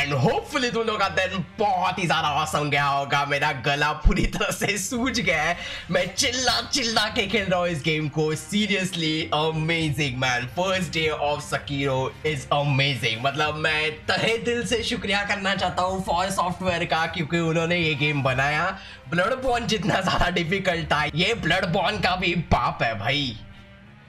And hopefully तुम लोग का दिन बहुत ही ज़्यादा औसम गया होगा। मेरा गला पूरी तरह से सूज गया है। मैं चिल्ला चिल्ला के खेल रहा हूँ इस गेम को। Seriously amazing man first day of Sekiro is amazing मतलब मैं तहे दिल से शुक्रिया करना चाहता हूँ फॉर सॉफ्टवेयर का, क्योंकि उन्होंने ये गेम बनाया। ब्लड बॉन जितना ज़्यादा डिफ़िकल्ट था, ये ब्लड बॉन का भी पाप है भाई।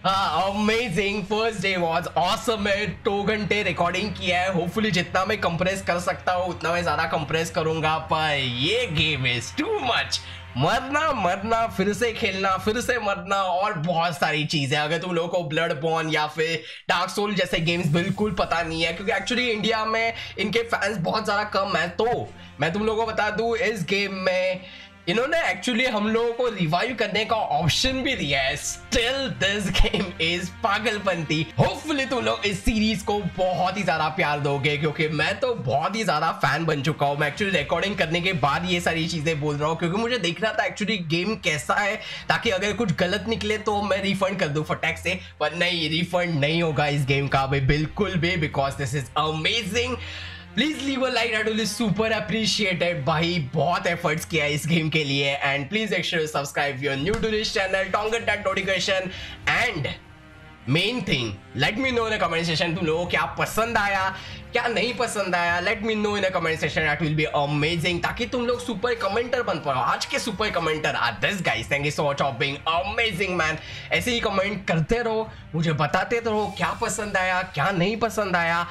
Amazing first day was awesome मैं दो घंटे रिकॉर्डिंग किया है। होपफुली जितना मैं कंप्रेस कर सकता हूँ, उतना मैं ज़्यादा कंप्रेस करूँगा। पर ये गेम इज़ टू मच मरना मरना, फिर से खेलना, फिर से मरना, और बहुत सारी चीज़ें। अगर तुम लोगों को ब्लड बॉन या फिर डार्क सोल जैसे गेम्स बिल्कुल पता नहीं है, क्योंकि एक्चुअली इंडिया में इनके फैंस बहुत ज़्यादा कम है। तो मैं तुम लोगों को बता दूँ, इस गेम में इन्होंने एक्चुअली हम लोगों को रिवाइव करने का ऑप्शन भी दिया है. स्टिल दिस गेम इज़ पागलपंती होपफुली तुम लोग इस सीरीज़ को बहुत ही ज़्यादा प्यार दोगे, क्योंकि मैं तो बहुत ही ज़्यादा फ़ैन बन चुका हूँ. मैं एक्चुअली रिकॉर्डिंग करने के बाद ये सारी चीज़ें बोल रहा हूँ, क्योंकि मुझे देखना था एक्चुअली गेम कैसा है, ताकि अगर कुछ गलत निकले तो मैं रिफंड कर दू फटैक से. पर नहीं रिफंड नहीं होगा इस गेम का. भाई, बिल्कुल भी because this is amazing please leave a like I will super appreciated भाई बहुत एफर्ट्स किया इस गेम के लिए. And please sure to subscribe new to this channel get that notification. And main thing let me know in comment session तुम लोगों को क्या पसंद आया, क्या नहीं पसंद आया. Let me know in comment session that will be amazing ताकि तुम लोग सुपर कमेंटर बन पाओ. आज के super commentor are this guys thank you so much of being amazing man ऐसे ही कमेंट करते रहो, मुझे बताते रहो, क्या पसंद आया, क्या नहीं पसंद आया.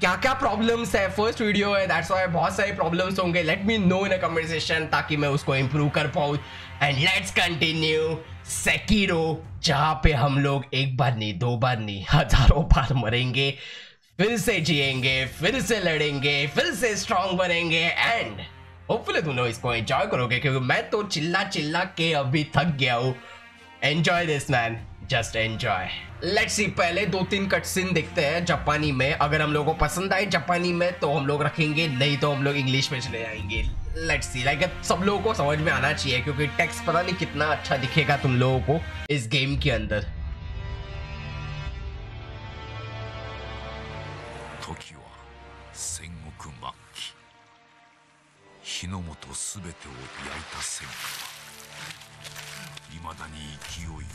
क्या क्या प्रॉब्लम्स है? फ़र्स्ट वीडियो है दैट्स वाई बहुत सारे प्रॉब्लम्स होंगे. Let me know in a comment ताकि मैं उसको इंप्रूव कर पाऊँ. एंड लेट्स कंटिन्यू सेकीरो जहाँ पे हम लोग एक बार नहीं, दो बार नहीं, हज़ारों बार मरेंगे. फिर से जिएँगे, फिर से लड़ेंगे, फिर से स्ट्रांग बनेंगे. एंड होपफुली तुम लोग इसको एंजॉय करोगे, क्योंकि मैं तो चिल्ला चिल्ला के अभी थक गया हूँ. Enjoy this man just enjoy let's see पहले दो तीन कट सीन देखते हैं जापानी में अगर हम लोगों को पसंद आए जापानी में तो हम लोग रखेंगे नहीं तो हम लोग इंग्लिश में चले जाएंगे लेट्स सी लाइक सब लोगों को समझ में आना चाहिए क्योंकि टेक्स्ट पता नहीं कितना अच्छा दिखेगा तुम लोगों को इस गेम के अंदर 日の本すべてを焼いた戦いまだに勢い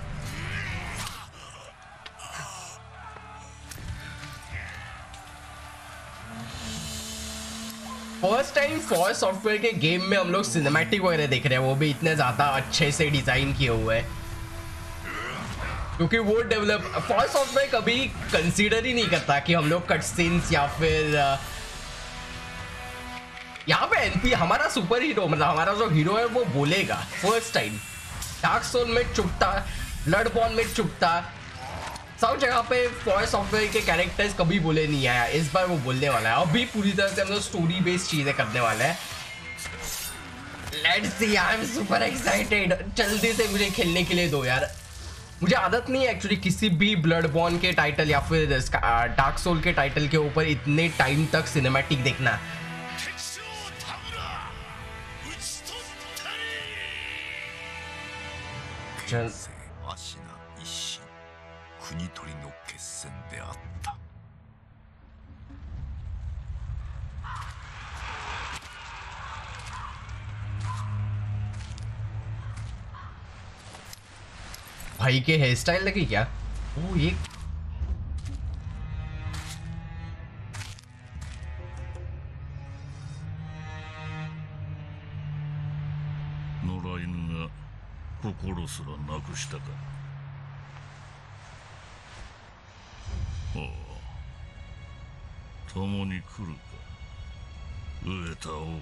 फ़र्स्ट टाइम फॉर सॉफ्टवेयर के गेम में हम लोग सिनेमैटिक वगैरह देख रहे हैं, वो भी इतने ज़्यादा अच्छे से डिज़ाइन किए हुए हैं। क्योंकि वो डेवलप फॉर सॉफ्टवेयर कभी कंसीडर ही नहीं करता कि हम लोग कट सीन्स या फिर यहाँ पे एनपी हमारा सुपर हीरो मतलब हमारा जो हीरो है, वो बोलेगा फ़र्स्ट टाइम डार्क सोल में चुपता ब्लड बॉन में चुपता सब जगह पे फॉर सॉफ्टवेयर के कैरेक्टर्स कभी बोले नहीं आया इस बार वो बोलने वाला है। अभी पूरी तरह से हम लोग स्टोरी बेस्ड चीज़ें करने वाले हैं। Let's see I am super excited जल्दी से मुझे खेलने के लिए दो यार। मुझे आदत नहीं है एक्चुअली किसी भी ब्लड बॉर्न के टाइटल या फिर डार्क सोल के टाइटल के ऊपर इतने टाइम तक सिनेमैटिक देखना। 国 भाई के हेयर स्टाइल लगी क्या ओ ये 野良犬が心すらなくしたか共に来るか飢えた狼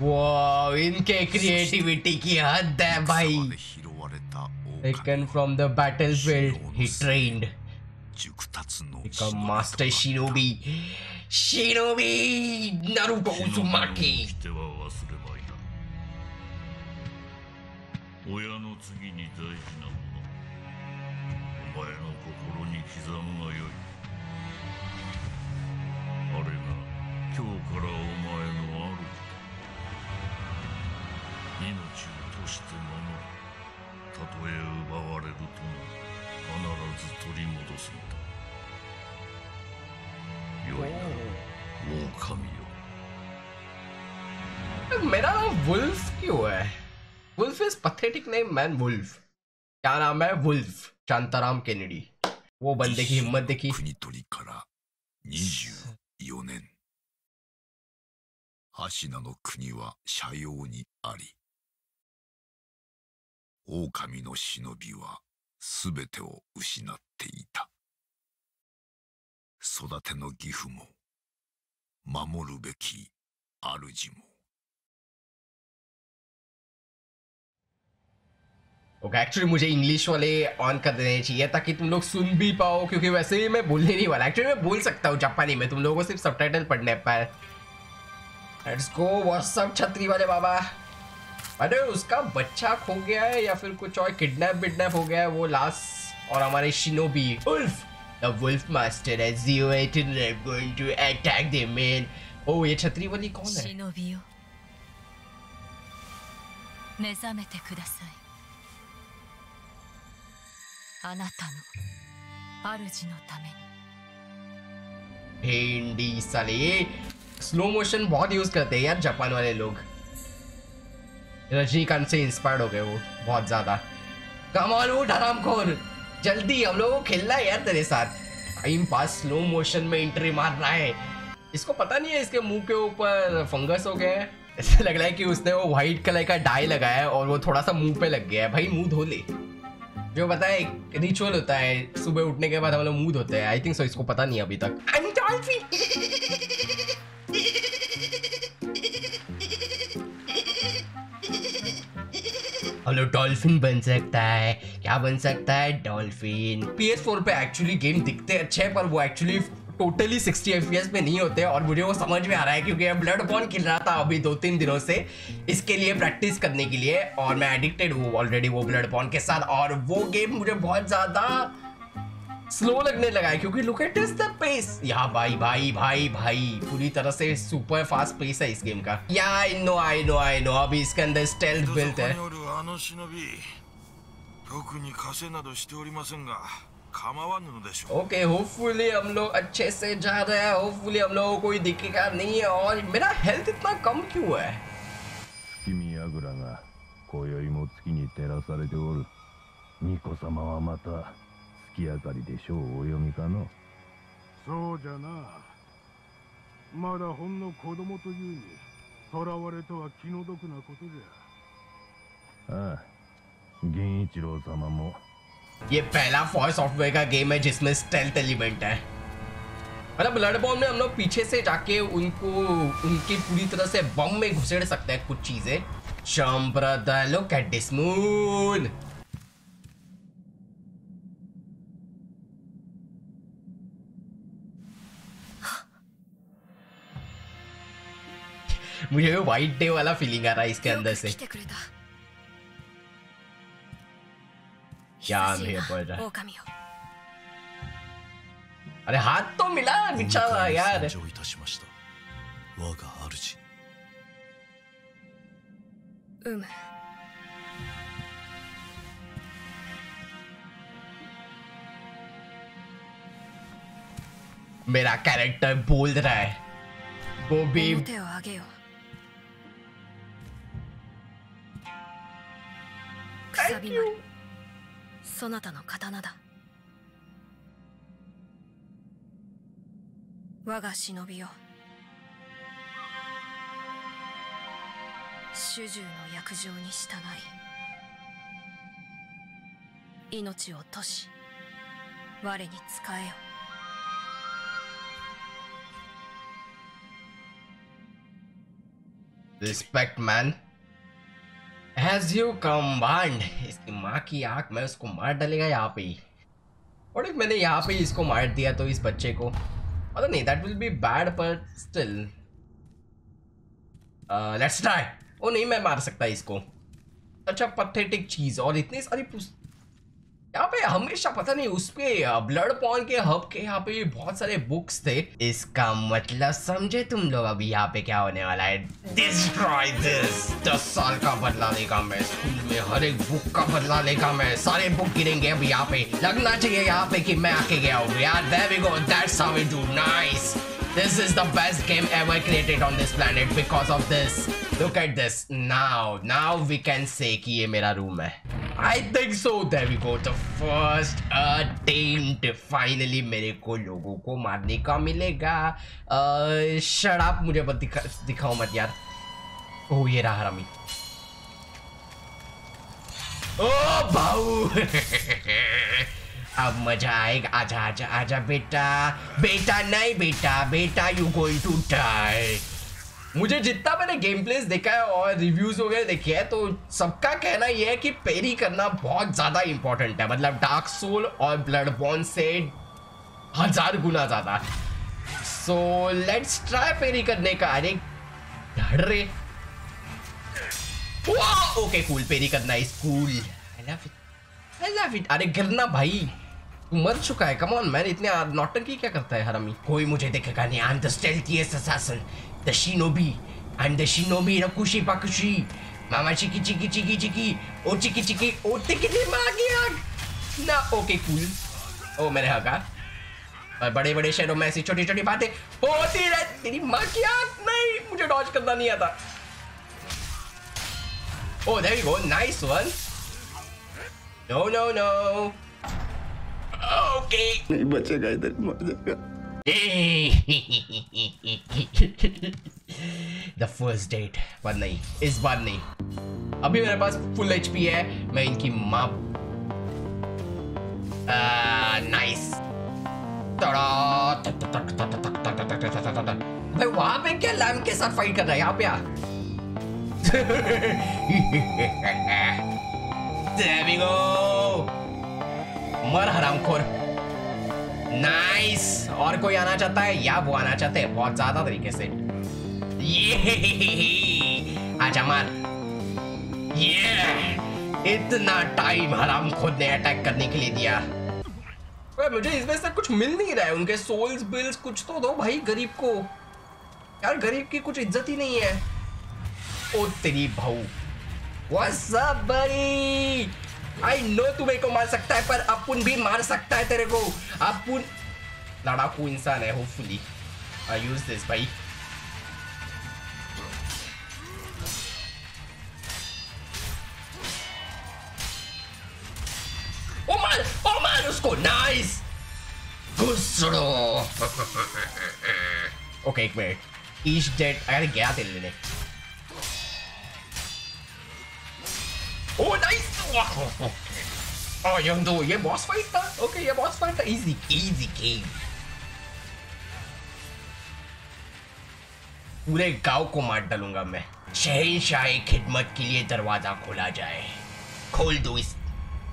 Wow, इनके क्रिएटिविटी की हद है भाई Taken from the battlefield, he trained. Become Master Shinobi. Shinobi Naruto Uzumaki. 親の次に大事なもの の心に刻むがよいあれが今日からお前の主 命を賭して守るたとえ奪われるとも必ず取り戻すのだよいな狼よ मेरा नाम वुल्फ क्यों है wolf is pathetic name man wolf क्या नाम है वुल्फ शांताराम केनेडी वो बंदे की हिम्मत देखी 国取りから24年芦名の国は斜陽にあり 狼の忍びは全てを失っていた育ての義父も守るべき主も ओके एक्चुअली मुझे इंग्लिश वाले ऑन कर देने चाहिए ताकि तुम लोग सुन भी पाओ क्योंकि वैसे ही मैं बोलने नहीं वाला एक्चुअली मैं बोल सकता हूँ जापानी में तुम लोगों को सिर्फ सबटाइटल पढ़ने पर लेट्स गो व्हाट्सअप छतरी वाले बाबा अरे उसका बच्चा खो गया है या फिर कुछ और किडनैप बिडनैप हो गया है वो लास्ट और हमारे shinobi wolf the wolf master has zeroed and I'm going to attack them man ओ ये छतरी वाली कौन है 忍びよ目覚めてくださいあなたの主のために भेंडी साले ये स्लो मोशन बहुत यूज करते हैं यार जापान वाले लोग रजनीकांत से इंस्पायर्ड हो गए वो, बहुत ज़्यादा। कमाल वो हराम खोर जल्दी, हम लोगों को खेलना है यार तेरे साथ। टाइम पास स्लो मोशन में एंट्री मार रहा है। इसको पता नहीं है इसके मुँह के ऊपर फंगस हो गया है? ऐसा लग रहा है कि उसने वो व्हाइट कलर का डाई लगाया है और वो थोड़ा सा मुँह पे लग गया है। भाई, मुँह धो ले। जो पता है रिचुअल होता है, सुबह उठने के बाद हम लोग मुँह धोते हैं। आई थिंक सो इसको पता नहीं अभी तक। हेलो डॉल्फिन बन सकता है। क्या बन सकता है? डॉल्फिन पी एस फोर पे एक्चुअली गेम दिखते अच्छे हैं, पर वो एक्चुअली टोटली 60 एफ़ में नहीं होते और मुझे वो समझ में आ रहा है क्योंकि ब्लड बॉन खिल रहा था अभी दो तीन दिनों से इसके लिए प्रैक्टिस करने के लिए और मैं एडिक्टेड हूँ ऑलरेडी वो ब्लड बॉन के साथ और वो गेम मुझे बहुत ज़्यादा स्लो लगने लगा है क्योंकि लुक एट द पेस या भाई भाई भाई भाई पूरी तरह से सुपर फास्ट पेस है इस गेम का या I know I know I know अभी इसके अंदर स्टेल्थ そこ बिल्ट に है おるあの忍び特に稼などしておりませんが構わぬのでしょう ओके होपफुली हम लोग अच्छे से जा रहे हैं होपफुली हम लोगों को कोई दिक्कत नहीं है और मेरा हेल्थ इतना कम क्यों है 君櫓が今宵も月に照らされておる巫女様はまた 月明かりで書をお読みかのそうじゃなまだほんの子供というに囚われとは気の毒なことじああ銀一郎様も ये पहला फॉर सॉफ्टवेयर का गेम है जिसमें स्टेल्थ एलिमेंट है मतलब ब्लड बॉम्ब में हम लोग पीछे से जाके उनको उनकी पूरी तरह से बम में घुसेड़ सकते हैं कुछ चीजें शम brother look at this moon मुझे वाइट डे वाला फीलिंग आ रहा है इसके अंदर से। क्या रहा अरे हाथ तो मिला बिचारा यार। मेरा कैरेक्टर बोल रहा है। वो भी くさび丸そなたの刀だ。我が忍びよ。主従の約定に従い命を賭し我に仕えよ。リスペクマン यू कम्बाइंड इसकी माँ की आँख में उसको मार डालेगा यहाँ पे ही। और एक मैंने यहाँ पे ही इसको मार दिया तो इस बच्चे को। पता नहीं दैट विल बी बैड पर स्टिल लेट्स ट्राई ओ नहीं, मैं मार सकता इसको। अच्छा पथेटिक चीज़, और इतनी सारी यहाँ पे हमेशा पता नहीं उस पे ब्लड पॉन के हब के यहाँ पे बहुत सारे बुक्स थे। इसका मतलब समझे तुम लोग अभी यहाँ पे क्या होने वाला है? डिस्ट्रॉय दिस दस साल का बदला लेगा मैं स्कूल में, हर एक बुक का बदला लेगा मैं, सारे बुक गिरेंगे अभी यहाँ पे। लगना चाहिए यहाँ पे कि मैं आके गया हूँ। यार there we go. That's how we do. Nice This is the best game ever created on this planet because of this. Look at this. Now, now we can say कि ये मेरा रूम है. I think so. There we go. The first attempt. Finally मेरे को लोगों को मारने का मिलेगा. Uh, shut up. मुझे मत दिखा दिखाओ मत यार. ओह ये रहा हरामी. ओ भाऊ अब मज़ा आएगा। आजा आजा आजा बेटा। बेटा नहीं बेटा बेटा यू गोइंग टू डाई मुझे जितना मैंने गेम प्लेस देखा है और रिव्यूज़ वगैरह देखे हैं तो सबका कहना यह है कि पेरी करना बहुत ज़्यादा इंपॉर्टेंट है। मतलब डार्क सोल और ब्लड बॉन से हज़ार गुना ज़्यादा। सो लेट्स ट्राई पेरी करने का। अरे धड़ रे ओके कूल पेरी करना इज़ कूल अरे, गिरना भाई। मर चुका है। कम ऑन मैन इतने नौटंकी क्या करता है हरामी कोई मुझे देखेगा नहीं। I am the stealthiest assassin the shinobi I am the shinobi रकुशी पाकुशी मामा चिकी चिकी चिकी चिकी। ओ चिकी चिकी। ओ टिकी मार गया ना ओके कूल ओ मेरे हगा और बड़े बड़े शहरों में ऐसी छोटी छोटी बातें होती रह तेरी माँ की आँख नहीं। मुझे डॉज करना नहीं आता। Oh, there you go. Nice one. No, no, no. Okay. नहीं बचेगा इधर मर जाएगा द फ़र्स्ट डेट पर नहीं इस बार नहीं अभी मेरे पास फुल एचपी है मैं इनकी माँ नाइस भाई वहाँ पे क्या लैम के साथ फाइट कर रहा है यहाँ पे There we go. मर हरामखोर। नाइस और कोई आना चाहता है या वो आना चाहते हैं बहुत ज़्यादा तरीके से। ये आजा मार। ये इतना टाइम हराम खुद ने अटैक करने के लिए दिया। मुझे इसमें से कुछ मिल नहीं रहा है। उनके सोल्स बिल्स कुछ तो दो भाई गरीब को। यार गरीब की कुछ इज़्ज़त ही नहीं है। ओ तेरी भाऊ What's up, buddy? I know तू मेरे को मार सकता है पर अपुन भी मार सकता है तेरे को। अपुन लड़ाकू इंसान है होपफुली आई यूज़ दिस भाई। ओ ओ उसको। नाइस गुस्सड़ो ओके एक मिनट ईश डेट अरे गया तेरे लेने Oh, nice! Oh, young दो ये बॉस फाइट था ओके ये बॉस फाइट था इजी इजी गेम पूरे गाँव को मार डालूँगा मैं। शहनशाह खिदमत के लिए दरवाज़ा खोला जाए। खोल दो इस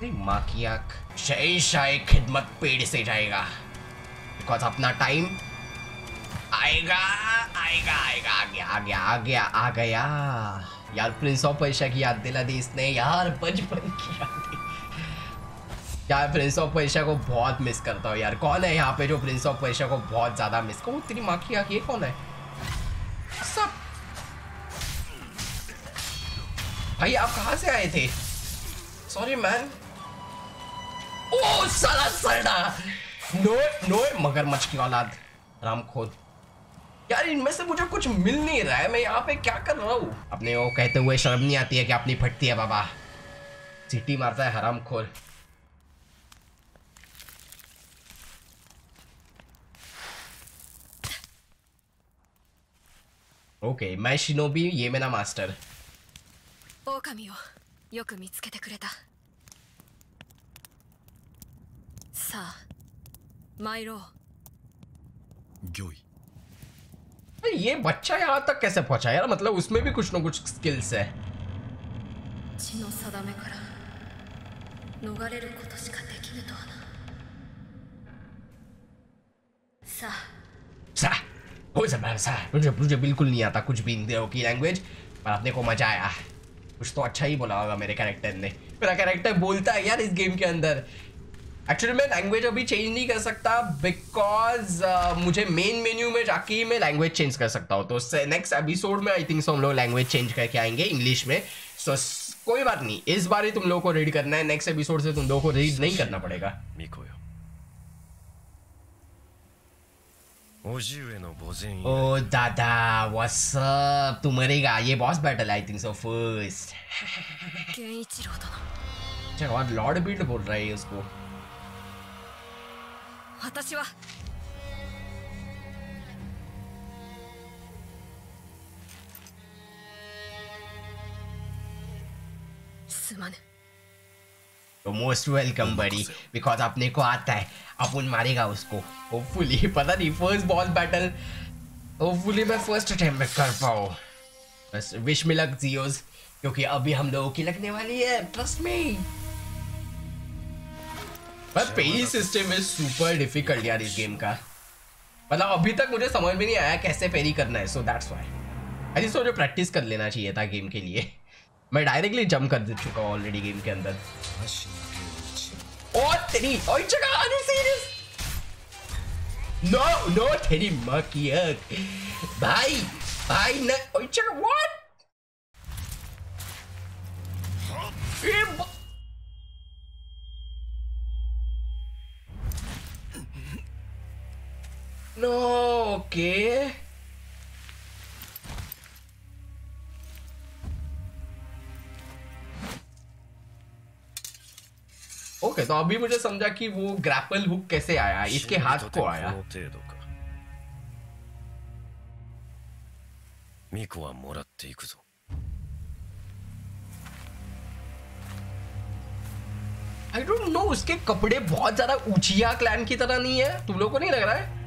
माँ की आँख। शहनशाह खिदमत पेड़ से जाएगा। बिकॉज़ अपना टाइम आएगा आएगा आएगा आ गया आ गया आ गया आ गया। यार प्रिंस ऑफ़ पर्शिया की याद दिला दी इसने। यार, बचपन की याद यार प्रिंस ऑफ़ पर्शिया को बहुत मिस करता हूँ यार। कौन है यहाँ पे जो प्रिंस ऑफ़ पर्शिया को बहुत ज़्यादा मिस करो तेरी माँ की आँख, ये कौन है? सब। भाई, आप कहाँ से आए थे? सॉरी मैन ओ, साला सरडा नो नो मगरमच्छ की औलाद। राम खोद। यार इनमें से मुझे कुछ मिल नहीं रहा है मैं यहाँ पे क्या कर रहा हूँ अपने वो कहते हुए शर्म नहीं आती है कि अपनी फटती है बाबा सीटी मारता है हराम खोर ओके मैं शिनोबी ये मेरा मास्टर 狼をよく見つけてくれたさあ参ろう御意 अरे ये बच्चा यहाँ तक कैसे पहुंचा यार मतलब उसमें भी कुछ ना कुछ स्किल्स है 血の定めから逃れることしかできぬとはなさあ सा हो सकता सा मुझे मुझे बिल्कुल नहीं आता कुछ भी हिंदी की लैंग्वेज पर अपने को मजा आया कुछ तो अच्छा ही बोला होगा मेरे कैरेक्टर ने मेरा कैरेक्टर बोलता है यार इस गेम के अंदर एक्चुअली मैं लैंग्वेज अभी चेंज नहीं कर सकता बिकॉज uh, मुझे मेन मेन्यू में जाके ही मैं लैंग्वेज चेंज कर सकता हूँ तो नेक्स्ट एपिसोड में आई थिंक सो हम लोग लैंग्वेज चेंज करके आएंगे इंग्लिश में सो so, कोई बात नहीं इस बार ही तुम लोगों को रीड करना है नेक्स्ट एपिसोड से तुम लोगों को रीड नहीं करना पड़ेगा 巫女よ叔父上の墓前以来 ओ दादा व्हाट्स अप तू मरेगा ये boss battle I think so first 源一郎殿 अच्छा और लॉर्ड बिल्ड बोल रहा है उसको 私はすまぬ तो मोस्ट वेलकम बड़ी बिकॉज अपने को आता है अपन मारेगा उसको होपफुली पता नहीं फर्स्ट बॉस बैटल होपफुली मैं फर्स्ट अटेम्प्ट में कर पाऊँ बस विश में लग जियोज क्योंकि अभी हम लोगों की लगने वाली है ट्रस्ट मी पर पेई सिस्टम इज़ सुपर डिफ़िकल्ट यार इस गेम का। मतलब अभी तक मुझे समझ में नहीं आया कैसे पेरी करना है सो दैट्स व्हाई अरे सो जो प्रैक्टिस कर लेना चाहिए था गेम के लिए। मैं डायरेक्टली जंप कर दे चुका हूँ ऑलरेडी गेम के अंदर। ओ तेरी ओ जगह are you serious no no तेरी माँ की भाई भाई, ना ओ जगह what No, oh, check out! What? Eh, bu- No, okay. Okay okay, तो अभी मुझे समझा कि वो ग्रैपल हुक कैसे आया इसके 死ぬ हाथ とて को こ आया の程度か巫女はもらっていくぞ आई डोंट नो उसके कपड़े बहुत ज्यादा ऊंचिया क्लैन की तरह नहीं है तुम लोग को नहीं लग रहा है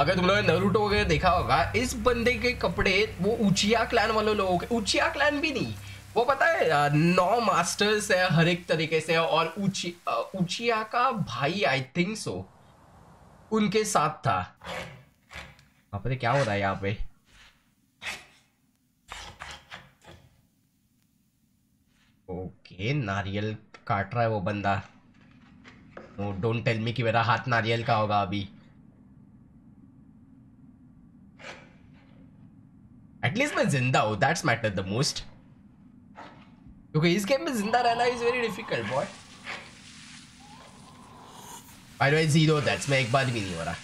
अगर तुम लोगों ने नरूटो वगैरह देखा होगा इस बंदे के कपड़े वो ऊंचिया क्लैन वाले लोगों के ऊंचिया क्लैन भी नहीं। वो पता है नौ मास्टर्स है हर एक तरीके से और ऊँची अ, ऊंचिया का भाई आई थिंक सो उनके साथ था। वहाँ पर क्या हो रहा है यहाँ पे? ओके नारियल काट रहा है वो बंदा। डोंट टेल मी कि मेरा हाथ नारियल का होगा अभी। एटलीस्ट मैं ज़िंदा हूँ. दैट्स मैटर द मोस्ट क्योंकि इस गेम में ज़िंदा रहना is very difficult boy by the way zero that's मैं एक बार भी नहीं हो रहा.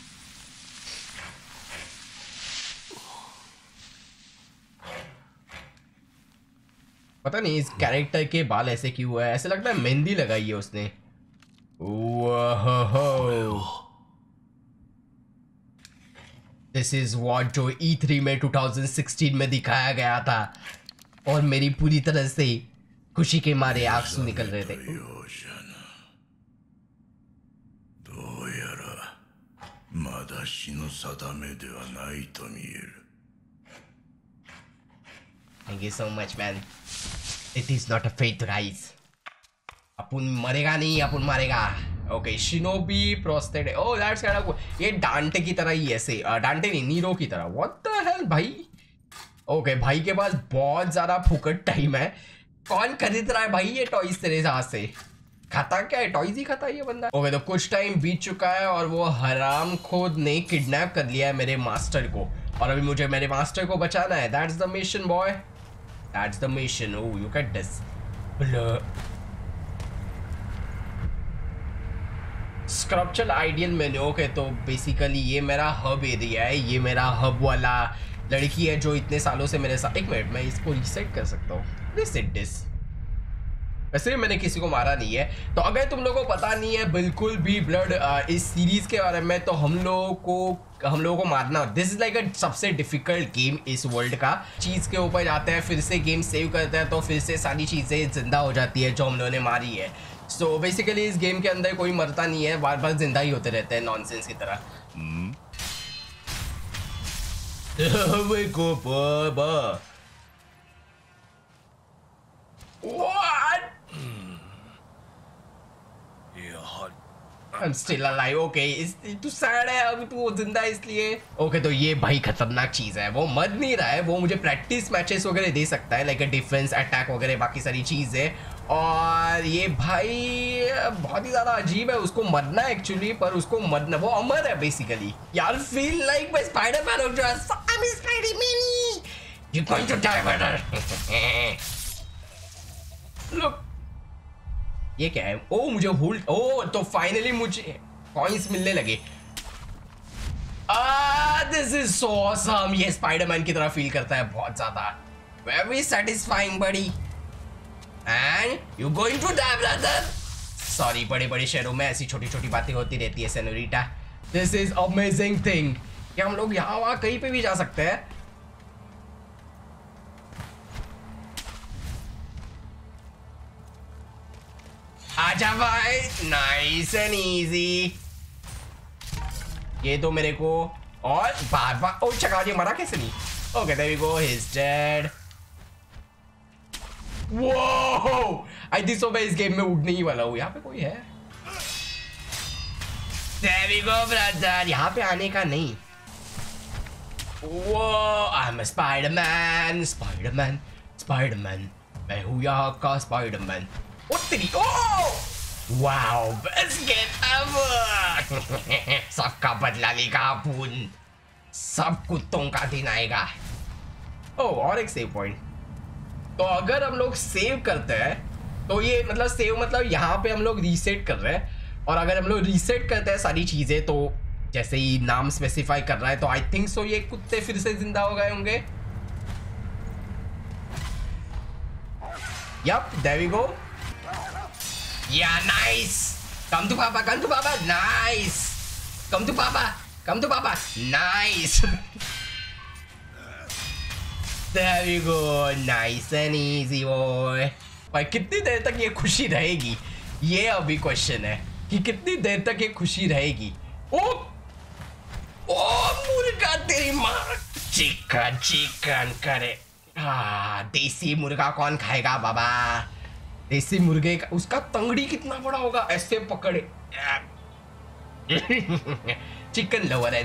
पता नहीं, इस कैरेक्टर के बाल ऐसे क्यों हुआ है? ऐसे लगता है मेहंदी लगाई है उसने. दिस इज़ वॉट जो E3 में 2016 में दिखाया गया था। और मेरी पूरी तरह से खुशी के मारे आँसू निकल रहे थे। Thank you so much man. It is not a faith rise अपन मरेगा नहीं अपुन मारेगा ओके शिनोबी प्रोस्टेड ओ दैट्स काइंड ऑफ़ ये डांटे की तरह ही ऐसे डांटे नहीं नीरो की तरह. व्हाट द हेल भाई? ओके okay, भाई के पास बहुत ज़्यादा फुकट टाइम है. कौन खरीद रहा है भाई ये टॉयज तेरे हाथ से? खाता क्या है? टॉयज ही खाता है ये बंदा? ओके okay, तो कुछ टाइम बीत चुका है और वो हराम खोद ने किडनैप कर लिया है मेरे मास्टर को. और अभी मुझे मेरे मास्टर को बचाना है. That's the mission boy that's the mission oh you caught this स्क्रप्चल ideal menu okay तो बेसिकली ये मेरा हब एरिया है, ये मेरा हब वाला लड़की है जो इतने सालों से मेरे साथ एक मिनट मैं इसको रीसेट कर सकता हूँ। रीसेट दिस वैसे भी मैंने किसी को मारा नहीं है। तो अगर तुम लोगों को पता नहीं है, बिल्कुल भी ब्लड इस सीरीज़ के बारे में तो हम लोगों को हम लोगों को मारना। दिस इज़ लाइक अ सबसे डिफ़िकल्ट गेम इस वर्ल्ड का। चीज़ के ऊपर जाते हैं, फिर से गेम सेव करते हैं तो फिर से सारी चीज़ें ज़िंदा हो जाती है जो हम लोगों ने मारी है। सो so बेसिकली इस गेम के अंदर कोई मरता नहीं है। बार बार ज़िंदा ही होते रहते हैं नॉनसेंस की तरह। I'm still alive. Okay, इस तू है अभी तू ज़िंदा इसलिए। ओके okay, तो ये भाई खतरनाक चीज़ है। वो मर नहीं रहा है वो मुझे प्रैक्टिस मैचेस वगैरह दे सकता है लाइक डिफेंस अटैक वगैरह बाकी सारी चीज़। है और ये भाई बहुत ही ज़्यादा अजीब है, उसको मरना एक्चुअली पर उसको मरना, वो अमर है बेसिकली यार feel like my spiderman of just I am spiderman you going to die brother look ये क्या है? ओ, मुझे होल्ड ओ तो फाइनली मुझे कॉइंस मिलने लगे। दिस इज़ सो ऑसम ये स्पाइडरमैन की तरह फील करता है बहुत ज़्यादा। वेरी सेटिस्फाइंग बड़ी and you going to die brother sorry बड़े बड़े शहरों में ऐसी छोटी छोटी बातें होती रहती है, senorita. This is amazing thing क्या हम लोग यहाँ वहाँ कहीं पे भी जा सकते हैं। आजा भाई। नाइस एंड इजी ये तो मेरे को और बार बार ओ चका मरा कैसे नहीं? Okay there we go he is dead I think so मैं इस गेम में उड़ने ही वाला हूँ। यहाँ पे कोई है? यहाँ पे आने का नहीं। मैं हूँ यहाँ का एवर सबका बदला लेगा सब कुत्तों का दिन आएगा। ओ और एक सेव पॉइंट तो अगर हम लोग सेव करते हैं तो ये मतलब सेव मतलब यहाँ पे हम लोग रीसेट कर रहे हैं और अगर हम लोग रीसेट करते हैं सारी चीज़ें तो जैसे ही नाम स्पेसिफाई कर रहा है तो आई थिंक सो ये कुत्ते फिर से ज़िंदा हो गए होंगे yup there we go Yeah, nice. Come to Papa, come to Papa. Nice. Come to Papa. Come to Papa. Nice. there we go. Nice and easy, boy. भाई कितनी देर तक ये खुशी रहेगी? ये अभी क्वेश्चन है कि कितनी देर तक ये खुशी रहेगी? ओ! ओ मुर्गा तेरी चिकन चिकन करे। देसी मुर्गा कौन खाएगा बाबा? देसी मुर्गे का उसका तंगड़ी कितना बड़ा होगा? ऐसे पकड़े। चिकन लवर है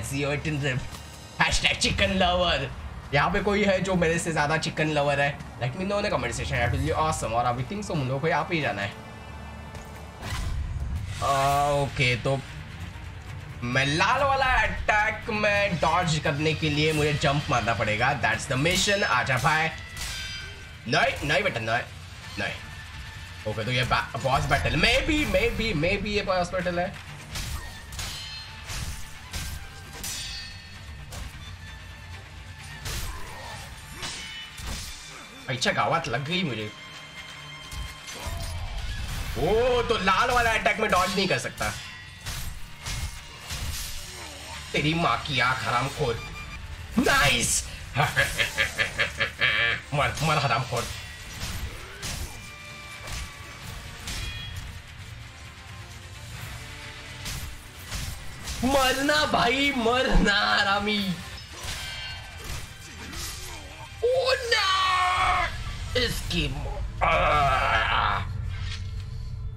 चिकन लवर यहाँ पे कोई है जो मेरे से ज़्यादा चिकन लवर है? Let me know in comment section awesome और आई थिंक सो मुन लोगों को यहाँ पे ही जाना है। ओके तो मैं लाल वाला अटैक में डॉज करने के लिए मुझे जंप मारना पड़ेगा। दैट्स द मिशन आजा भाई। नहीं नहीं बेटा, नहीं नहीं। ओके तो ये boss battle maybe maybe maybe ये बॉस बैटल है। अच्छा गावात लग गई मुझे ओ तो लाल वाला अटैक में डॉज नहीं कर सकता तेरी माँ की आँख हराम खोल नाइस मर मर हराम खोल मरना भाई, मरना रामी इसकी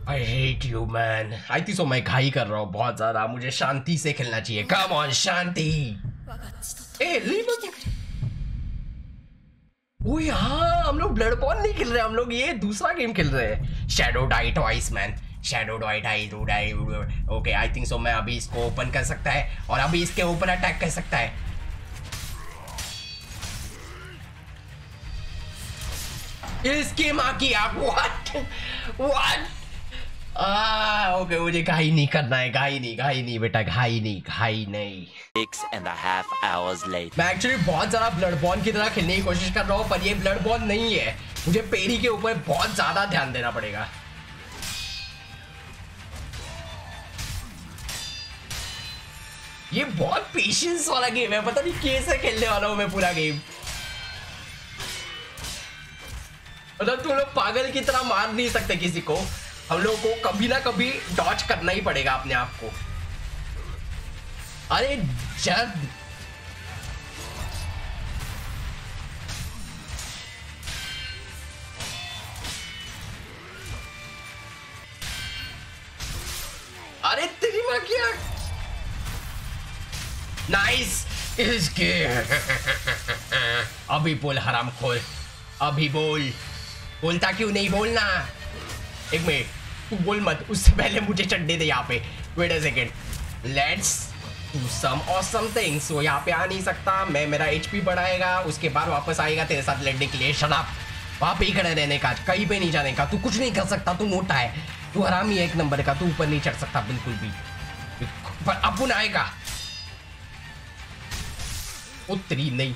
I hate you man I थी सो मैं घाई कर रहा हूँ बहुत ज़्यादा। मुझे शांति से खेलना चाहिए। कम ऑन शांति। ए लीव ओ हाँ हम लोग ब्लड बॉल नहीं खेल रहे, हम लोग ये दूसरा गेम खेल रहे हैं। Shadow died twice man shadow died I okay I think so मैं अभी इसको ओपन कर सकता है और अभी इसके ऊपर अटैक कर सकता है। इसकी माँ की आप व्हाट व्हाट ओके मुझे घाई नहीं करना है घाई नहीं घाई नहीं बेटा घाई नहीं घाई नहीं। Six and a half hours later. मैं एक्चुअली बहुत ज़्यादा ब्लड बॉन की तरह खेलने की कोशिश कर रहा हूँ पर ये ब्लड बॉन नहीं है। मुझे पेरी के ऊपर बहुत ज़्यादा ध्यान देना पड़ेगा। ये बहुत पेशेंस वाला गेम है पता नहीं कैसे खेलने वाला हूँ मैं पूरा गेम मतलब तुम लोग पागल की तरह मार नहीं सकते किसी को। हम लोग को कभी ना कभी डॉच करना ही पड़ेगा अपने आप को। अरे जद अरे तेरी धीमा किया? नाइस इसके अभी बोल हराम खोल। अभी बोल। बोलता क्यों नहीं? बोलना एक मिनट तू बोल मत। उससे पहले मुझे चड्डे दे यहाँ पे। Wait a second let's do some awesome things वो यहाँ पे आ नहीं सकता। मैं, मेरा एचपी बढ़ाएगा। उसके बाद वापस आएगा तेरे साथ लड़ने के लिए। शराब वहाँ पे ही खड़े रहने का। कहीं पे नहीं जाने का। तू कुछ नहीं कर सकता। तू मोटा है। तू आराम ही है एक नंबर का। तू ऊपर नहीं चढ़ सकता। बिल्कुल भी। पर अपुन आएगा। उत्तरी नहीं।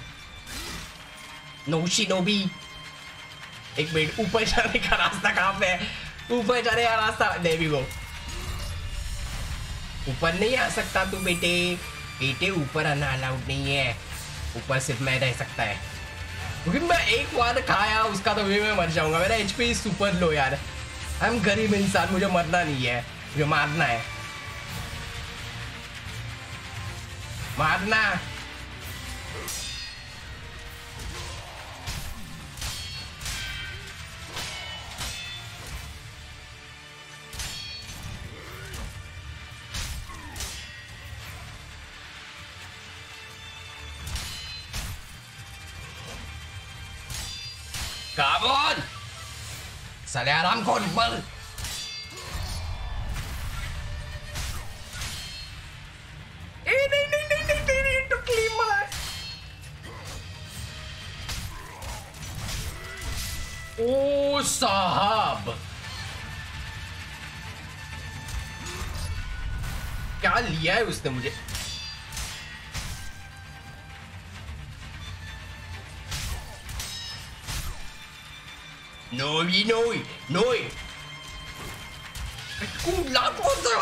नोशी नोबी। एक मिनट, ऊपर जाने का रास्ता कहाँ पे है? ऊपर जाने का रास्ता देवी को ऊपर नहीं आ सकता तू बेटे। बेटे, ऊपर आना अलाउड नहीं है। ऊपर सिर्फ़ मैं रह सकता है। क्योंकि मैं एक बार खाया, उसका तो भी मैं मर जाऊँगा। मेरा एचपी सुपर लो यार। आई एम गरीब इंसान, मुझे मरना नहीं है। मुझे मारना है। मारना। साले आराम कौन बल ओ साहब क्या लिया है उसने मुझे No, no, no.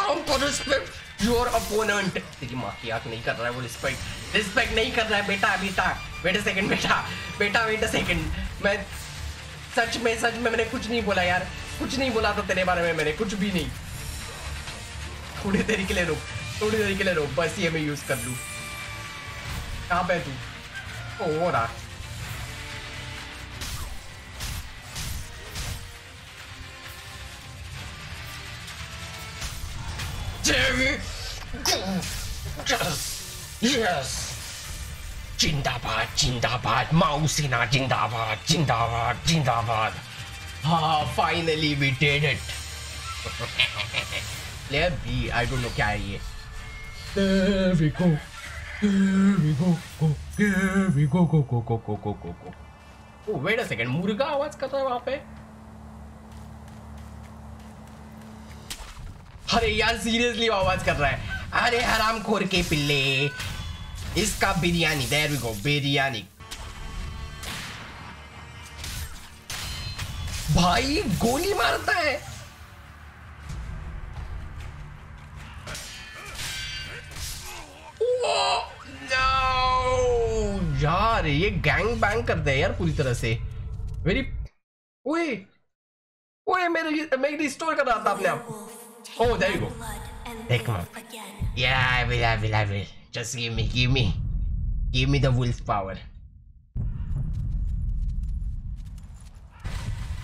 हमको रिस्पेक्ट योर नहीं कर रहा है वो रिस्पेक्ट रिस्पेक्ट नहीं कर रहा है बेटा बेटा वेट अ सेकंड बेटा बेटा वेट अ सेकंड मैं सच में सच में मैंने कुछ नहीं बोला यार कुछ नहीं बोला था तेरे बारे में मैंने कुछ भी नहीं थोड़ी देरी के लिए रुक थोड़ी देरी के लिए रुक बस ये मैं यूज़ कर लूँ कहाँ तू ओ रहा Jerry! Yes! Yes! Jindabad, Jindabad, Mausina, Jindabad, Jindabad, Jindabad. Ah, finally we did it. Player B, I don't know क्या है ये. There we go. There we go. Go. There we go. Go. Go. Go. Go. Go. Go. Go. Oh, wait a second. मुर्गा आवाज़ कर रहा है वहाँ पे. अरे यार सीरियसली आवाज़ कर रहा है। अरे हराम खोर के पिल्ले। इसका biryani there we go biryani. भाई, गोली मारता है। यार, ये गैंग बैंग करते हैं यार पूरी तरह से। वेरी ओए ओए, मेरे मैं रिस्टोर कर रहा था अपने आप। Oh, there you go. Take him up. Yeah, I will, I will, I will. Just give me, give me. Give me the wolf power.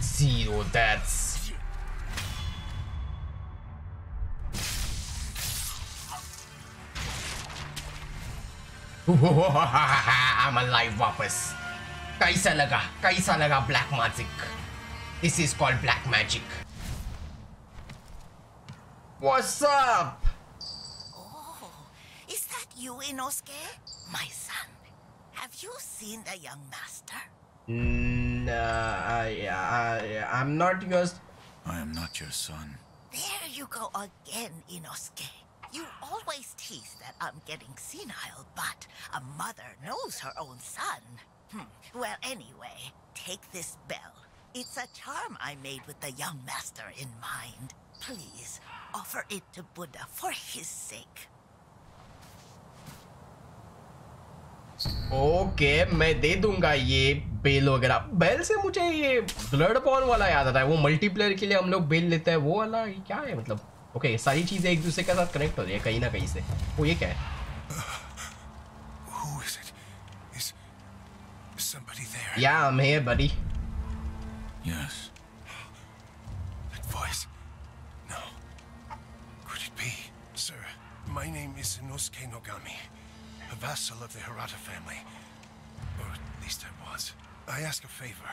Zero deaths. I'm alive वापस कैसा लगा कैसा लगा black magic this is called black magic What's up? Oh, is that you, Inosuke? My son. Have you seen the young master? Mm, uh, I, I, I'm not yours. I am not your son. There you go again, Inosuke. You always tease that I'm getting senile, but a mother knows her own son. Hmm. Well, anyway, take this bell. It's a charm I made with the young master in mind. Please, offer it to Buddha for his sake. Okay okay, मैं दे दूँगा ये bell वगैरह bell से मुझे ये blood pawn वाला याद आता है वो मल्टीप्लेयर के लिए हम लोग बेल लेते हैं वो वाला ये क्या है मतलब ओके okay, सारी चीज़ें एक दूसरे के साथ कनेक्ट हो रही है कहीं ना कहीं से वो ये क्या है Who is it? Is somebody there? Yeah, I'm here, buddy. Hirata family. Or at least I was. I ask a favor.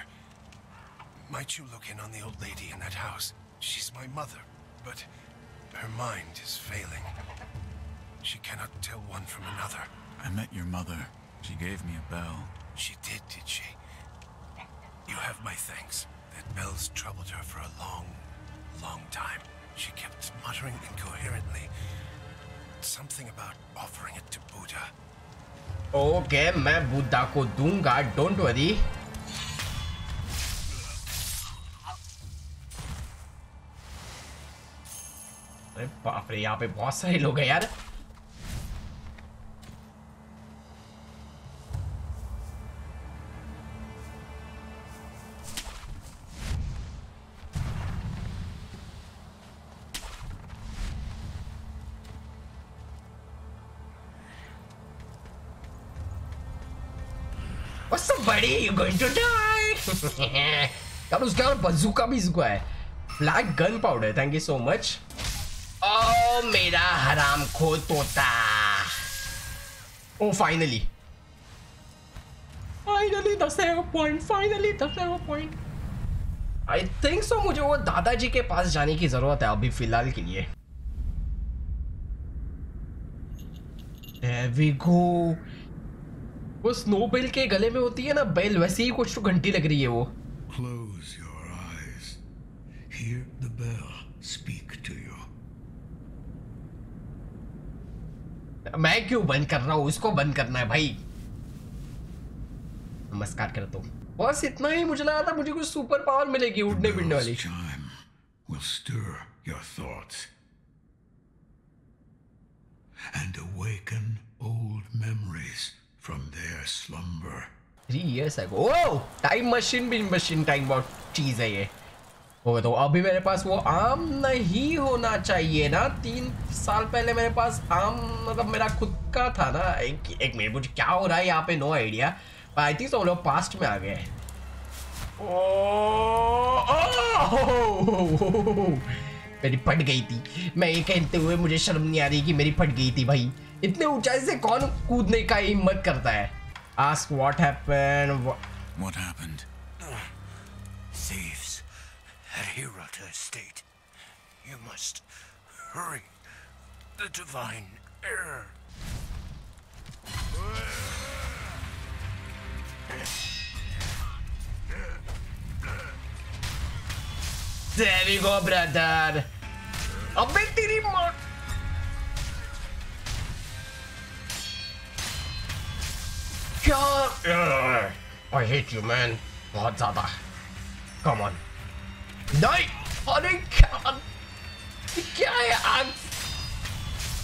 Might you look in on the old lady in that house? She's my mother, but her mind is failing. She cannot tell one from another. I met your mother. She gave me a bell. She did, did she? You have my thanks. That bell's troubled her for a long, long time. She kept muttering incoherently. Something about offering it to Buddha. Okay मैं बुद्धा को दूँगा don't worry अरे बाप रे, यहाँ पे बहुत सारे लोग हैं यार. What's up, buddy? You're going to die. यार उसके बाद बजूका भी इसको है black gunpowder thank you so much ओ मेरा हराम खो तोता ओ finally finally the save point finally the save point I think so मुझे वो दादाजी के पास जाने की ज़रूरत है अभी फ़िलहाल के लिए There we go. वो स्नो बेल के गले में होती है ना बेल वैसे ही कुछ तो घंटी लग रही है वो। Close your eyes. Hear the bell speak to you. मैं क्यों बंद कर रहा हूँ? उसको बंद करना है भाई। नमस्कार करता हूँ। बस इतना ही मुझे लगा था मुझे कुछ सुपर पावर मिलेगी उड़ने फिरने वाली। chime will stir your thoughts. And awaken old memories. From their slumber. Three years ago oh time machine भी मशीन टाइम बहुत चीज़ है ये हो तो अभी मेरे पास वो आम नहीं होना चाहिए ना तीन साल पहले मेरे पास आम मतलब मेरा खुद का था ना एक एक मिनट मुझे क्या हो रहा है यहाँ पे नो आइडिया आई थिंक तो लोग पास्ट में आ गए हैं। मेरी फट गई थी मैं ये कहते हुए मुझे शर्म नहीं आ रही कि मेरी फट गई थी भाई इतने ऊंचाई से कौन कूदने का हिम्मत करता है ask what happened What happened? Thieves at Hirata Estate. You must hurry. The divine error. There we go brother अबे तेरी क्या I hate you, man. बहुत ज़्यादा Come on. नहीं अरे क्या क्या है, आग?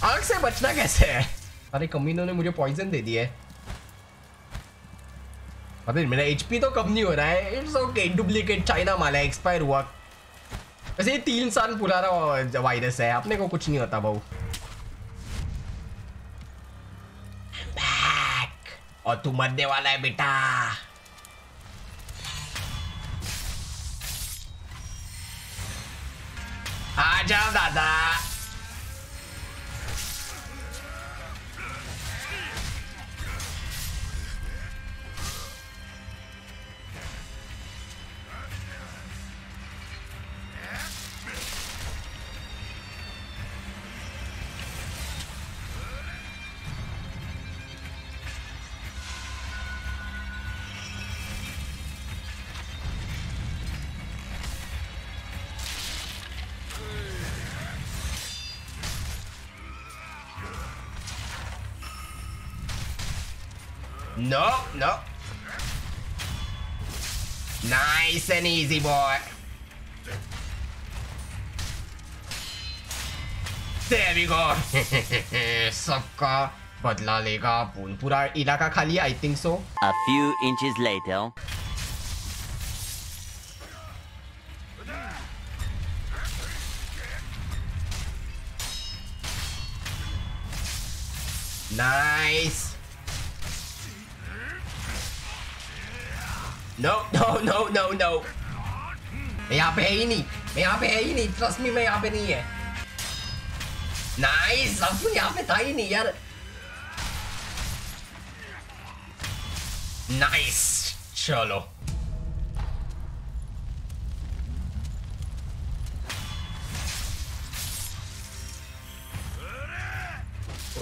आग से बचना कैसे है? अरे, कमीनों ने मुझे पॉइजन दे दिया है। अबे, मेरा एचपी तो कम नहीं हो रहा है। इट्स ओके डुप्लीकेट चाइना माल है एक्सपायर हुआ। वैसे ये तीन साल पुराना वायरस है। अपने को कुछ नहीं होता, बहु। और तू मरने वाला है बेटा। आ जाओ दादा। No, no. Nice and easy, boy. There we go. Sucker. But La Lega, Bunpura, Iraka Kali, I think so. A few inches later. No, no, no, no, no. मैं यहाँ पे है ही नहीं मैं यहाँ पे है ही नहीं ट्रस्ट मी मैं यहाँ पे नहीं है नाइस अब यहाँ पे था ही नहीं यार नाइस चलो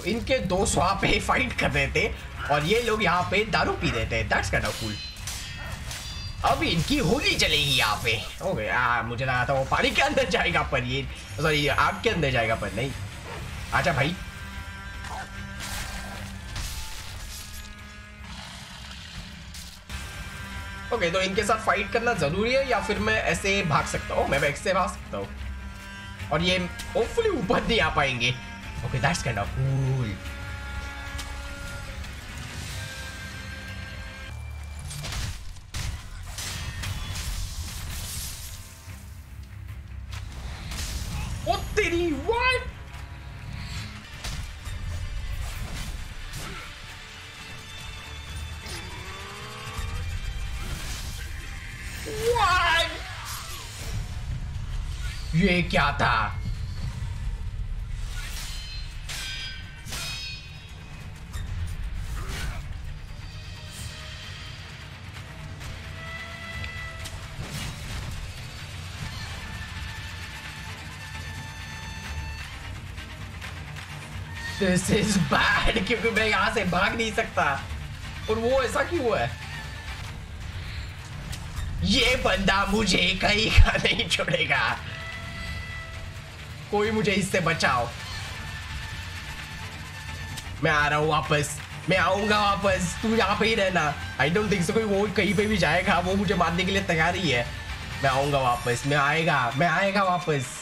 इनके दो वहाँ पे फाइट कर रहे थे और ये लोग यहाँ पे दारू पी रहे थे दैट्स काइंड ऑफ़ कूल अब इनकी होली चलेगी यहाँ पे। ओके आ, मुझे लगा था वो पानी के अंदर जाएगा पर ये सॉरी आग के अंदर जाएगा पर नहीं। आजा भाई। ओके okay, तो इनके साथ फाइट करना ज़रूरी है या फिर मैं ऐसे भाग सकता हूँ? मैं से भाग सकता हूँ। और ये होपफुली ऊपर नहीं आ पाएँगे। Okay that's kind of cool ये क्या था? दिस इज़ बैड क्योंकि मैं यहाँ से भाग नहीं सकता। और वो ऐसा क्यों हुआ? है ये बंदा मुझे कहीं का नहीं छोड़ेगा। कोई मुझे इससे बचाओ। मैं आ रहा हूँ वापस। मैं आऊँगा वापस। तू यहाँ पे ही रहना। आई डोंट थिंक सो कोई वो कहीं पे भी जाएगा, वो मुझे मारने के लिए तैयार ही है। मैं आऊँगा वापस। मैं आएगा मैं आएगा वापस।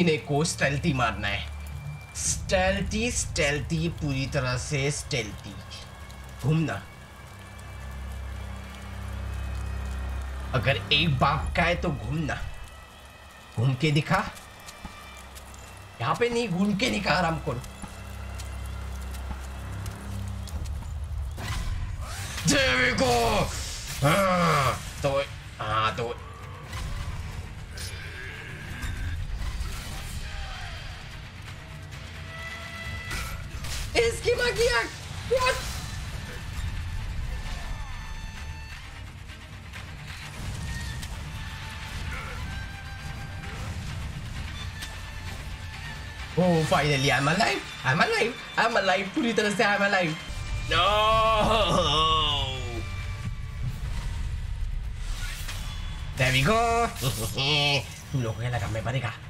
कमीने को स्टेल्थी मारना है। स्टेल्थी स्टेल्थी पूरी तरह से स्टेल्थी घूमना। अगर एक बाग का है तो घूमना। घूम के दिखा। यहाँ पे नहीं, घूम के दिखा आराम को। को हाँ तो हाँ तो इसकी माँ किया What? Oh, finally, I'm alive. I'm alive. I'm alive. पूरी तरह से I'm alive. No. There we go. तुम लोगों को क्या लगा मैं मरेगा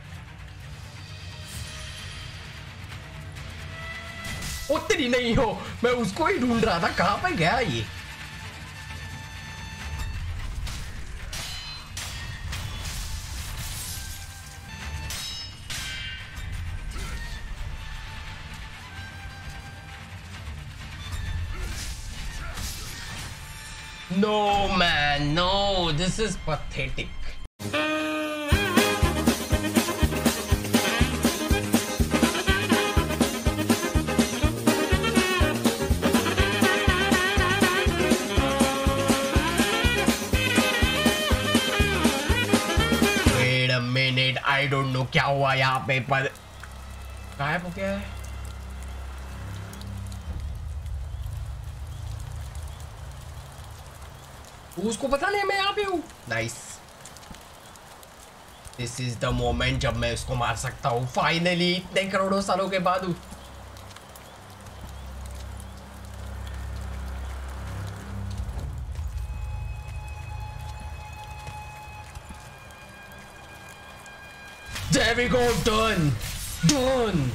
उतनी नहीं हो मैं उसको ही ढूंढ रहा था कहाँ पे गया ये No, man, no, this is pathetic. क्या हुआ यहाँ पे पर गायब हो गया है उसको पता नहीं मैं यहाँ पे हूँ nice this is the moment जब मैं उसको मार सकता हूँ फाइनली इतने करोड़ों सालों के बाद There we go, done, done.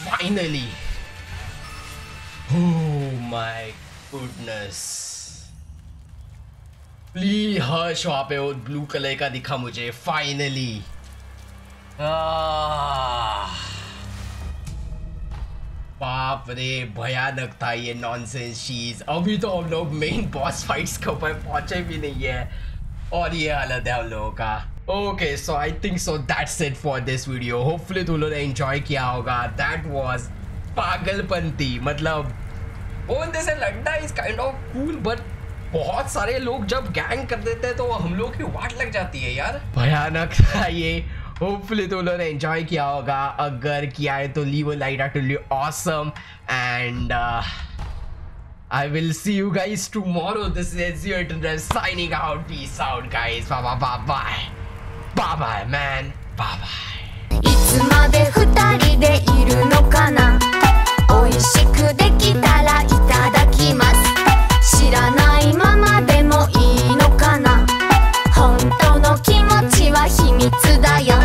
Finally. Oh my goodness. Please Harsh वहाँ पे वो ब्लू कलर का दिखा मुझे. फाइनली बाप रे, भयानक था ये नॉनसेंस चीज़ अभी तो हम लोग मेन बॉस फाइट्स के ऊपर पहुँचे भी नहीं है। और ये हालत है हम लोगों का। Okay so I think so that's it for this video hopefully तुम लोगों ने एंजॉय किया होगा दैट वाज पागलपंती मतलब वो से लगता is kind of cool but बहुत सारे लोग जब गैंग कर देते हैं तो हम लोग की वाट लग जाती है यार भयानक था ये होपफुली तो उन्होंने एंजॉय किया होगा अगर किया है तो leave a like to awesome and I will see you guys tomorrow. This is Zero Internet signing out. Peace out, guys. Bye bye bye bye. バイバイマンバイバイいつまで二人でいるのかな？美味しくできたらいただきます。知らないままでもいいのかな？本当の気持ちは秘密だよ。